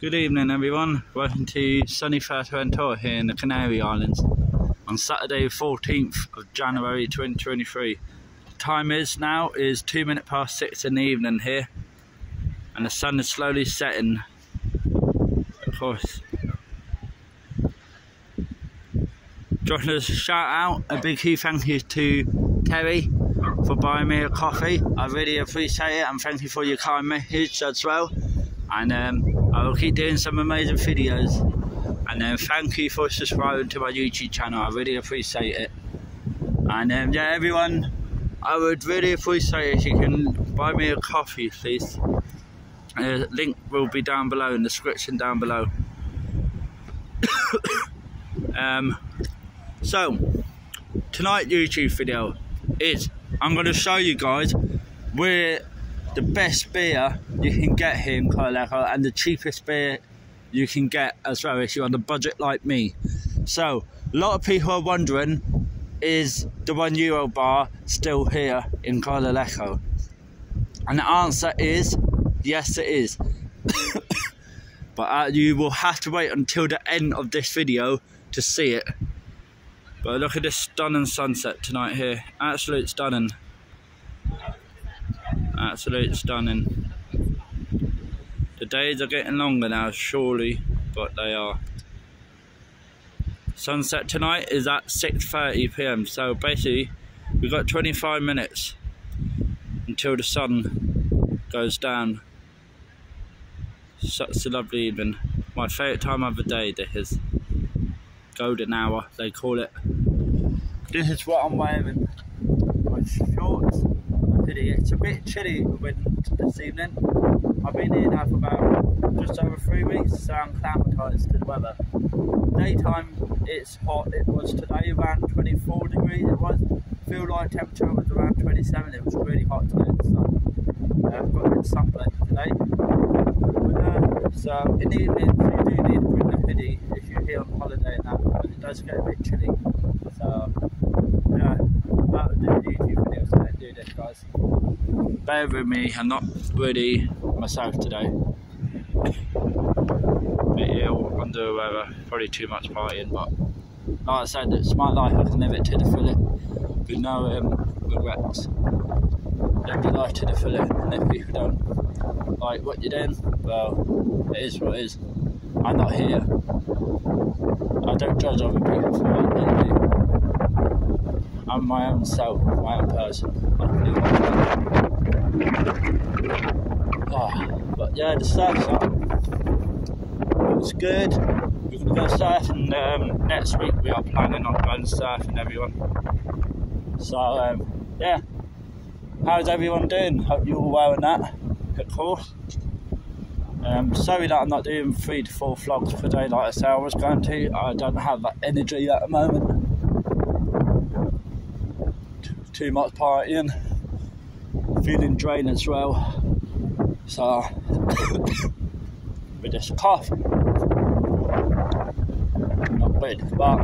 Good evening, everyone. Welcome to sunny Fuerteventura here in the Canary Islands on Saturday, 14th of January 2023. The time is now is two minutes past six in the evening here, and the sun is slowly setting. Of course. Just a shout out, a big huge thank you to Terry for buying me a coffee. I really appreciate it, and thank you for your kind message as well. And um, I will keep doing some amazing videos. And then um, thank you for subscribing to my YouTube channel. I really appreciate it. And um, yeah, everyone, I would really appreciate if you can buy me a coffee, please. Uh, link will be down below in the description down below. um, so, tonight YouTube video is I'm going to show you guys where the best beer you can get here in Corralejo and the cheapest beer you can get as well if you're on a budget like me. So, a lot of people are wondering is the one euro bar still here in Corralejo? And the answer is yes, it is. but uh, you will have to wait until the end of this video to see it. But look at this stunning sunset tonight here. Absolute stunning. Absolute stunning. The days are getting longer now, surely, but they are. Sunset tonight is at 6.30 p.m. So basically, we've got 25 minutes until the sun goes down. Such a lovely evening. My favourite time of the day, this is. Golden hour, they call it. This is what I'm wearing. My shorts It's a bit chilly wind this evening. I've been here now for about just over three weeks, so I'm acclimatised to the weather. Daytime, it's hot. It was today around 24 degrees. It was. Feel like temperature was around 27. It was really hot today in the. Uh, I've got a bit sunburnt today. Uh, so in the evenings, you do need to bring a hoodie if you're here on holiday and that, but it does get a bit chilly. So yeah, that would do the YouTube videos. I do this, guys bear with me, I'm not really myself today. Bit ill, under the weather, probably too much partying, but like I said, it's my life, I can live it to the fullest with no um, regrets. Live your life to the fullest, and if people don't like what you're doing, well, it is what it is. I'm not here. I don't judge other people for what they do. I'm my own self, my own person. Oh, but yeah, the on. It was good. We're going to go surfing um, next week. We are planning on going surfing, everyone. So, um, yeah. How's everyone doing? Hope you're all well and that, of course. Um, sorry that I'm not doing three to four vlogs per day like I said I was going to. I don't have that energy at the moment. Too much partying feeling drained as well. So, with this cough, not bad, but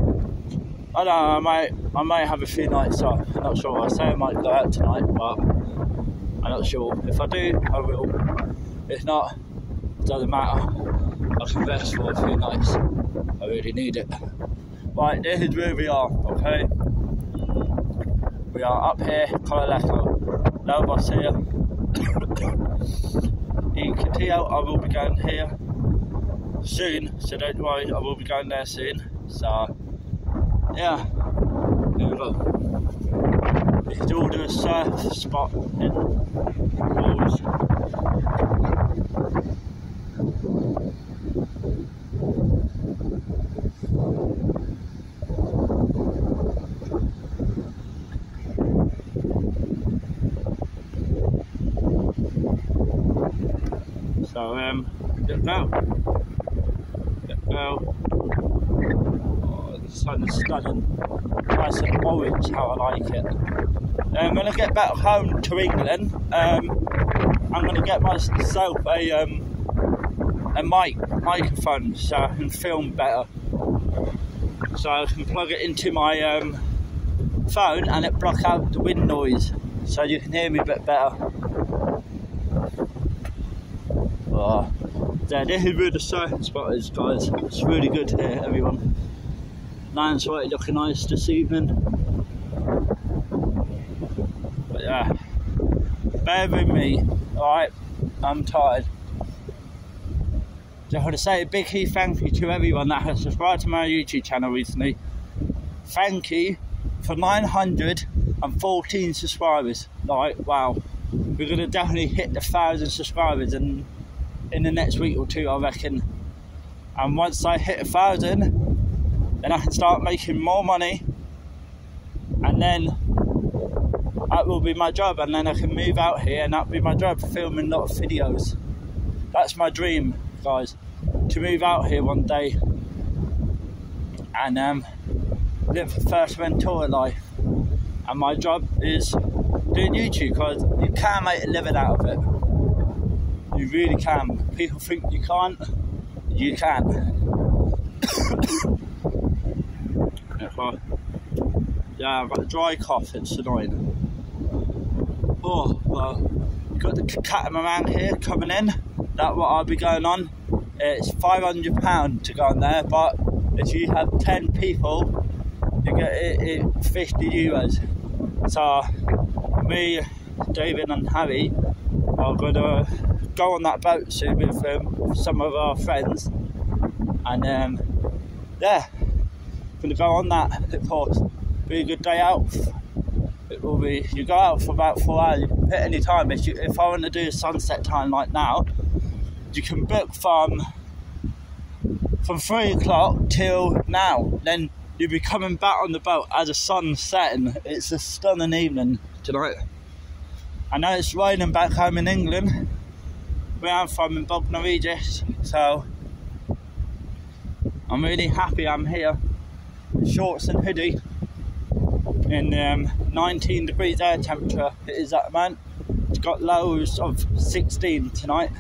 I don't know. I might, I might have a few nights off. I'm not sure. I say I might go out tonight, but I'm not sure. If I do, I will. If not, it doesn't matter. I can rest for a few nights. I really need it. Right, this is where we are. Okay, we are up here, Corralejo. Lobos here. in Cotillo, I will be going here soon, so don't worry, I will be going there soon. So, yeah, here we go. Is all the surf spot in Wales. So um. Let's go. Oh, the sun is stunning. Nice and orange, how I like it. Um, when I get back home to England, um, I'm going to get myself a um, a mic microphone so I can film better. So I can plug it into my um, phone and it block out the wind noise so you can hear me a bit better. Oh, So this is where the surfing spot is, guys. It's really good here, everyone. Nice white looking nice this evening. But yeah, bear with me, alright? I'm tired. Just want to say a big huge thank you to everyone that has subscribed to my YouTube channel recently. Thank you for 914 subscribers. Like, wow. We're going to definitely hit the thousand subscribers and in the next week or two, I reckon. And once I hit a thousand, then I can start making more money, and then that will be my job. And then I can move out here, and that'll be my job, filming a lot of videos. That's my dream, guys, to move out here one day and um, live a first tour life. And my job is doing YouTube because you can make a living out of it. You really can. People think you can't. You can. yeah, I've got a dry cough. It's annoying. Oh well, got the catamaran here coming in. That's what I'll be going on. It's five hundred pound to go on there, but if you have ten people, you get it, it fifty euros. So me, David, and Harry are gonna go on that boat soon with um, some of our friends, and um, yeah, gonna go on that. Will be a good day out. It will be. You go out for about four hours. Pick any time. If you, if I want to do a sunset time like now, you can book from from three o'clock till now. Then you'll be coming back on the boat as the sun's setting. It's a stunning evening tonight. I know it's raining back home in England, where I'm from in Bognor Regis, so I'm really happy I'm here. Shorts and hoodie in um, 19 degrees air temperature it is at the moment. It's got lows of 16 tonight,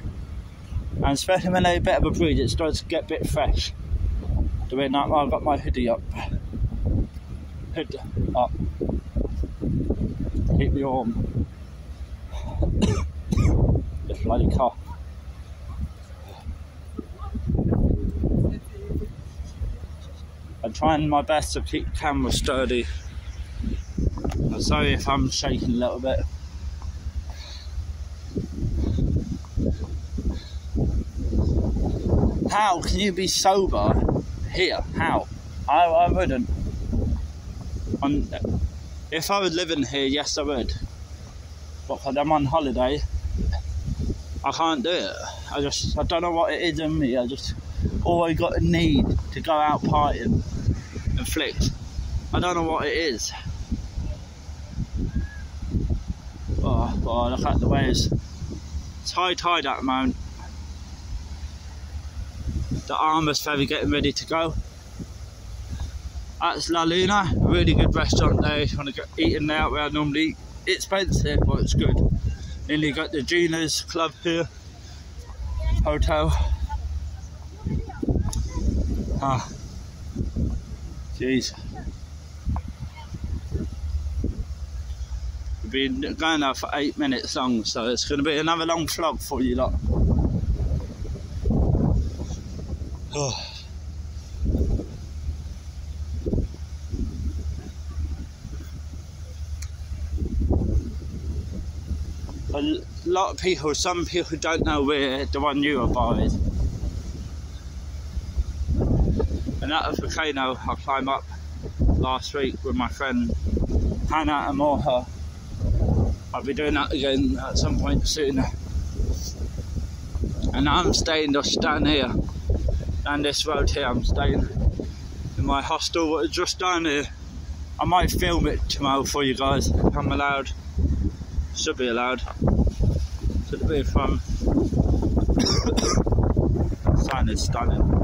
and especially when there's a bit of a breeze, it starts to get a bit fresh. Doing that, I've got my hoodie up. Hood up. Keep me warm. bloody cough. Trying my best to keep the camera sturdy. I'm sorry if I'm shaking a little bit. How can you be sober here? How? I, I wouldn't. On, if I was living here, yes I would. But because I'm on holiday, I can't do it. I just, I don't know what it is in me. I just always got a need to go out partying and flick. I don't know what it is. Oh, look at the waves. It's high tide at the moment. The Armas ferry getting ready to go. That's La Luna, a really good restaurant there if you want to get eating out where I normally eat. It's expensive, but it's good. Then you got the Gina's Club here, hotel. Ah, jeez. We've been going now for eight minutes long, so it's going to be another long vlog for you lot. Oh. a lot of people, some people don't know where the one you are is. And that volcano I climbed up last week with my friend Hannah and Moha. I'll be doing that again at some point soon. And I'm staying just down here, down this road here. I'm staying in my hostel, just down here. I might film it tomorrow for you guys. I'm allowed. Should be allowed. Should be fun. Sign is stunning.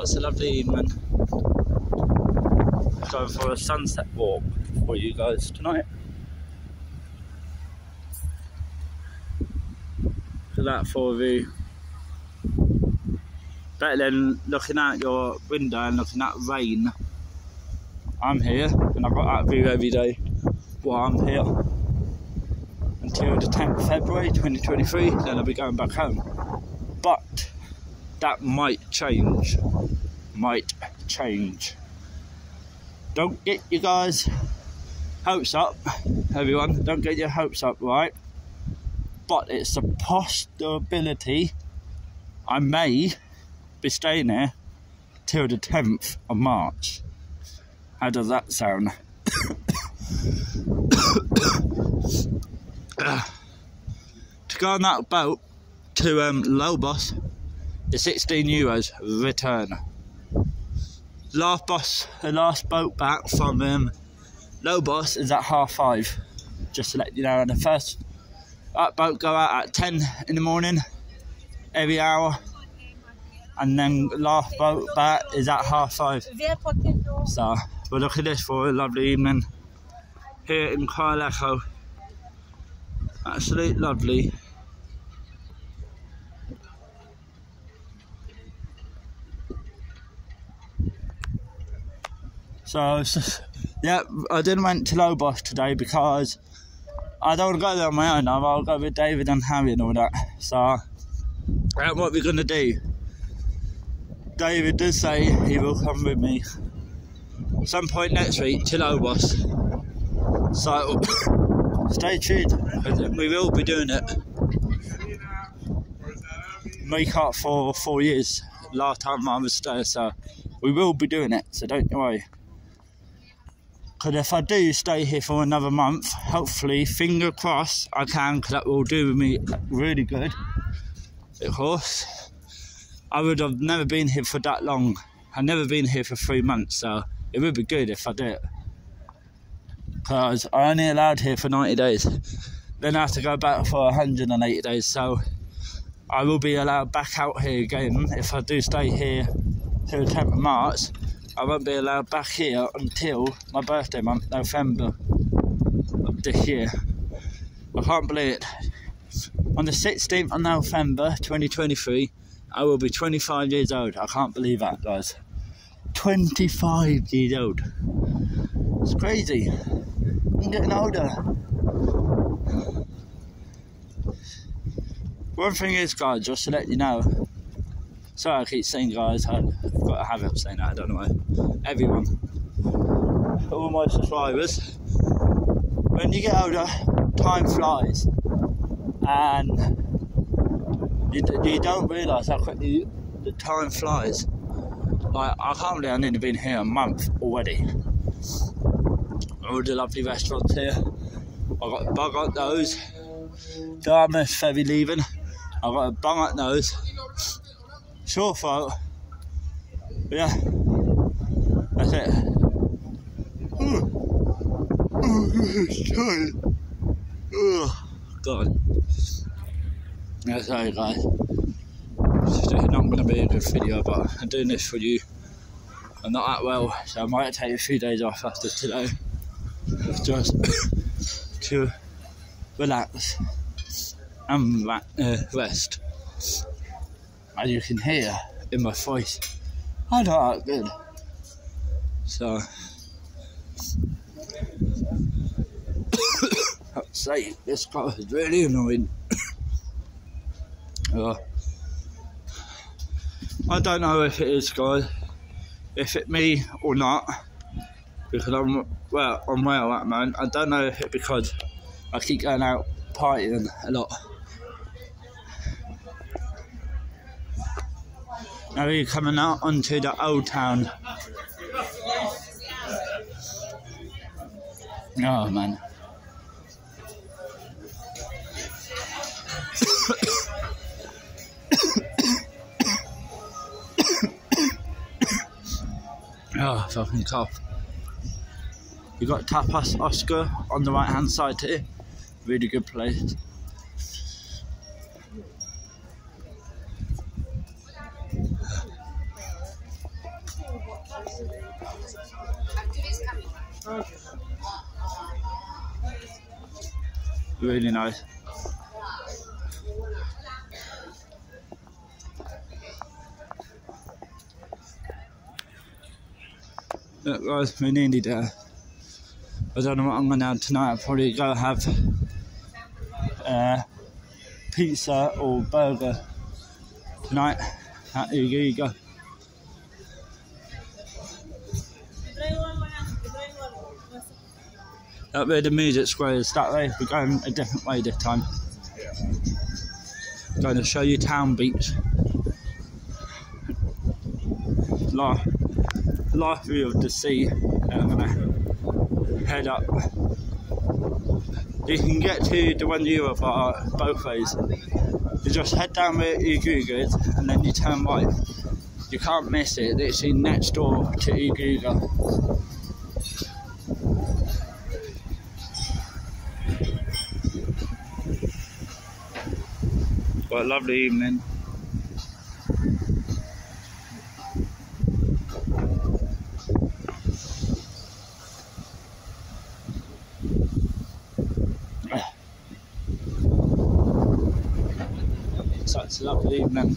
That's a lovely evening. Going for a sunset walk for you guys tonight. For that for you. Better than looking out your window and looking at rain. I'm here and I've got that view every day while I'm here until the 10th February 2023 then I'll be going back home but that might change. Might change. Don't get you guys hopes up everyone. Don't get your hopes up right? But it's a possibility I may be staying there till the 10th of March. How does that sound? to go on that boat to um, Lobos is 16 euros return. Last bus, the last boat back from um, Lobos is at half five. Just to let you know, and the first boat go out at 10 in the morning every hour and then last boat back is at half five. So but look at this for a lovely evening here in Corralejo. Absolutely lovely. So, yeah, I didn't went to Lobos today because I don't want to go there on my own. I'll go with David and Harry and all that. So, uh, what we're going to do. David did say he will come with me some point next week to Lobos. So stay tuned. We will be doing it. Make up for four years. Last time I was there, so we will be doing it. So don't worry. Because if I do stay here for another month, hopefully, finger crossed, I can, because that will do me really good. Of course, I would have never been here for that long. I've never been here for three months, so it would be good if I did. Because I only allowed here for 90 days. Then I have to go back for 180 days. So I will be allowed back out here again if I do stay here till the 10th of March. I won't be allowed back here until my birthday month, November of this year. I can't believe it. On the 16th of November 2023, I will be 25 years old. I can't believe that, guys. 25 years old. It's crazy. I'm getting older. One thing is, guys, just to let you know. Sorry, I keep saying, guys. I've a habit of saying that. I don't know why. Everyone, all my subscribers. When you get older, time flies, and you, you don't realise how quickly the time flies. Like, I can't believe I've only been here a month already. All the lovely restaurants here. I got a bug on nose. Dartmouth ferry leaving. I got a bung up nose. Sore throat. Yeah. That's it. Oh, oh, oh God. Yeah, sorry guys it's not going to be a good video, but I'm doing this for you. I'm not that well, so I might take a few days off after today, just to relax and uh, rest. As you can hear in my voice, I don't that good. So, I'd say this car is really annoying. uh, I don't know if it is, guys. If it me or not, because I'm well, I'm well at the moment. I don't know if it because I keep going out partying a lot. Now we're coming out onto the old town. Oh man. Oh, fucking cough. You got Tapas Oscar on the right hand side here. Really good place. Really nice. Look guys, we're nearly there. Uh, I don't know what I'm gonna have tonight. I'll probably go have uh, pizza or burger tonight at Ooga That way the music square is that way. We're going a different way this time. going to show you town beach. Life, life view of the sea. And I'm gonna head up. You can get to the one you bar uh, both ways. You just head down where Uguga and then you turn right. You can't miss it. It's in next door to Uguga. A lovely evening. Such a lovely evening.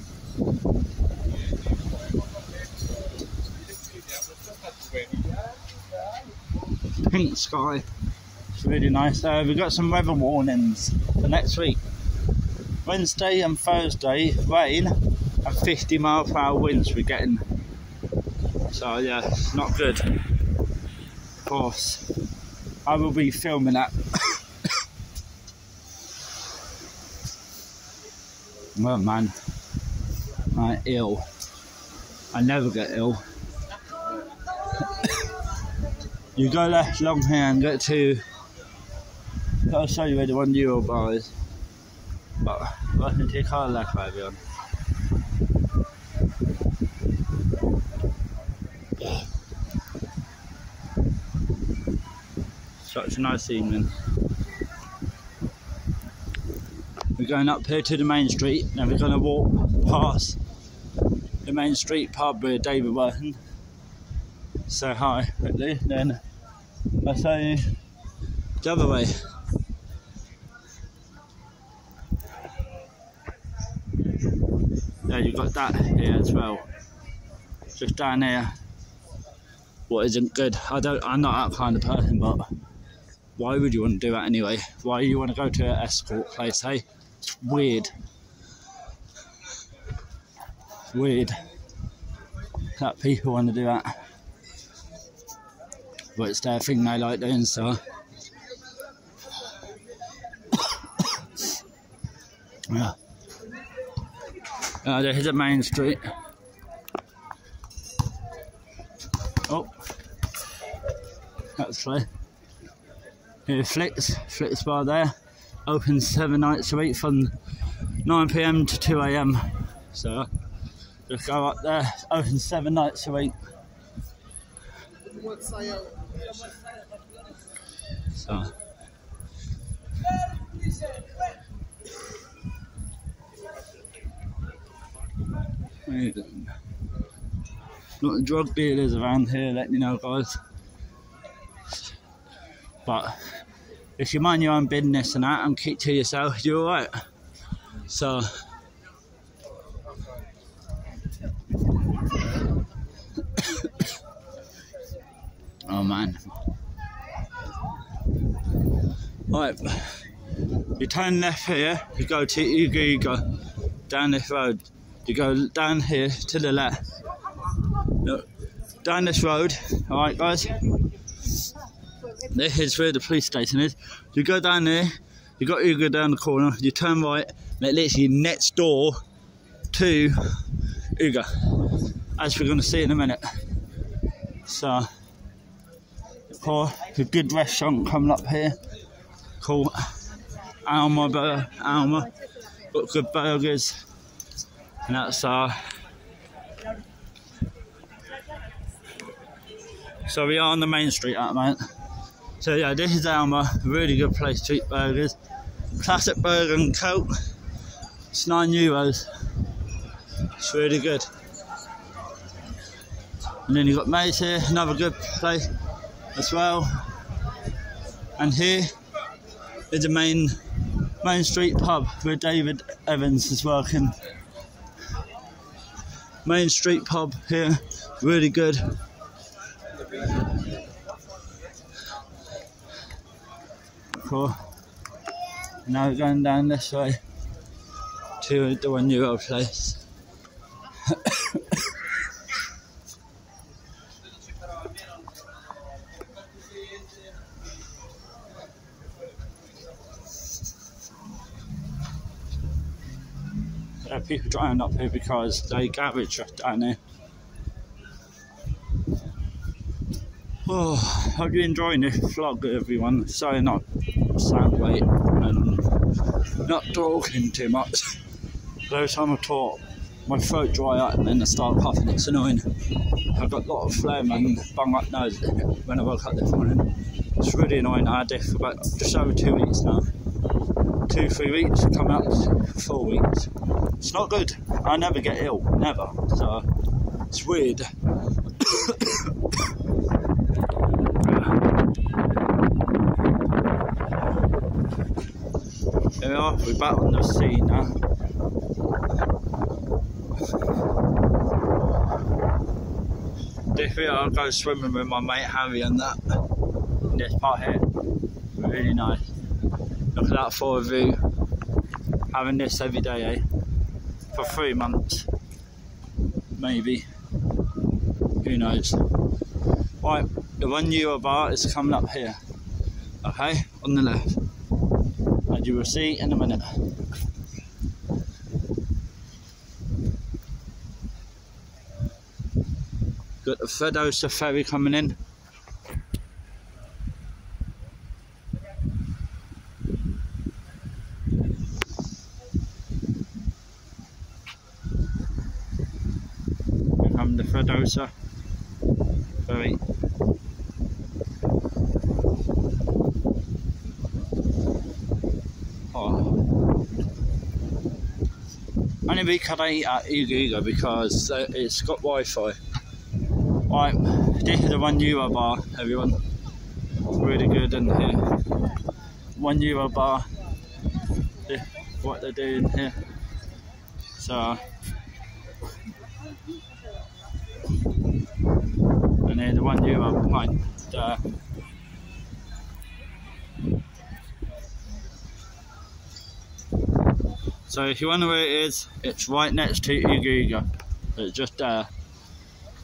Pink sky. It's really nice. Uh, we've got some weather warnings for next week. Wednesday and Thursday, rain and 50 mile per hour winds we're getting. So yeah, not good. Of course, I will be filming that. well oh, man, I'm ill. I never get ill. you go left long here and get to, I'll show you where the one euro bar is. Such a nice evening. We're going up here to the main street, and we're going to walk past the main street pub where David Worthing. So hi quickly, then I'll say the other way. Yeah, that here as well. Just down here. What isn't good. I don't I'm not that kind of person, but why would you want to do that anyway? Why do you want to go to an escort place, hey? It's weird. It's weird that people want to do that. But it's their thing they like doing so. yeah. Uh, there's a main street. Oh, that's right. Here's Flicks, Flicks Bar there. Open seven nights a week from 9 pm to 2 am. So just go up there, open seven nights a week. So. Not drug dealers around here, let me know, guys. But if you mind your own business and that and keep to yourself, you're alright. So. oh man. Right, you turn left here, you go to Uga down this road you go down here to the left. Look, down this road, alright guys. This is where the police station is. You go down there, you got to go down the corner, you turn right, and literally next door to Uga, as we're going to see in a minute. So, for a good restaurant coming up here called Alma, burger Alma, got good burgers, and that's uh so we are on the main street at the moment. So yeah this is Alma really good place to eat burgers classic burger and coke. It's nine euros. It's really good. And then you've got Maze here another good place as well. And here is the main main street pub where David Evans is working. Main Street pub here, really good. Now we're going down this way to the one euro place. there are people driving up here because they garage down here. Oh, hope you're enjoying this vlog, everyone. Sorry, not sound and not talking too much. Every time I talk, my throat dry out and then I start coughing. It's annoying. I've got a lot of phlegm and bung up nose when I woke up this morning. It's really annoying. I had it for about just over two weeks now. Two, three weeks, coming up four weeks. It's not good. I never get ill, never. So it's weird. There we are, back on the sea now. This year I'll go swimming with my mate Harry and that. In this part here. Really nice. Look at that for a view. Having this every day, eh? For three months. Maybe. Who knows? Right, the one euro about is coming up here. Okay, on the left and you will see in a minute. Got the Fedosa ferry coming in. Here come the Fedosa ferry. Only because I eat at Uguga because uh, it's got Wi-Fi. Right, this is the one euro bar, everyone. Really good in here. One euro bar. what they're doing here. So, and then the one euro pint. Uh, So if you wonder where it is, it's right next to Uguga. It's just uh, there.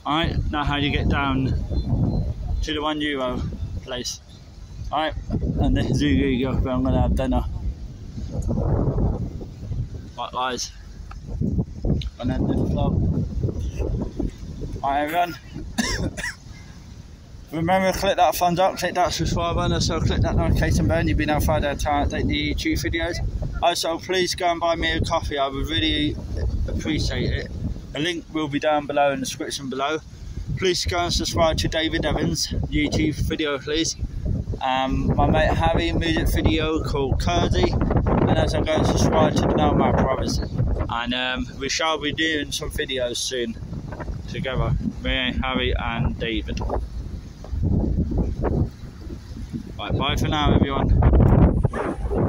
Alright, now how do you get down to the one euro place? Alright, and this is Uguga where I'm gonna have dinner. Right guys, gonna end this vlog. Alright everyone. Remember click that thumbs up, click that subscribe button, also click that notification bell, you'll be notified every time I take the YouTube videos. Also, please go and buy me a coffee. I would really appreciate it. A link will be down below in the description below. Please go and subscribe to David Evans YouTube video, please. Um, my mate Harry music video called Kirzy, and also go and subscribe to the Nomad Brothers. And um, we shall be doing some videos soon together, me, Harry, and David. Right, bye for now, everyone.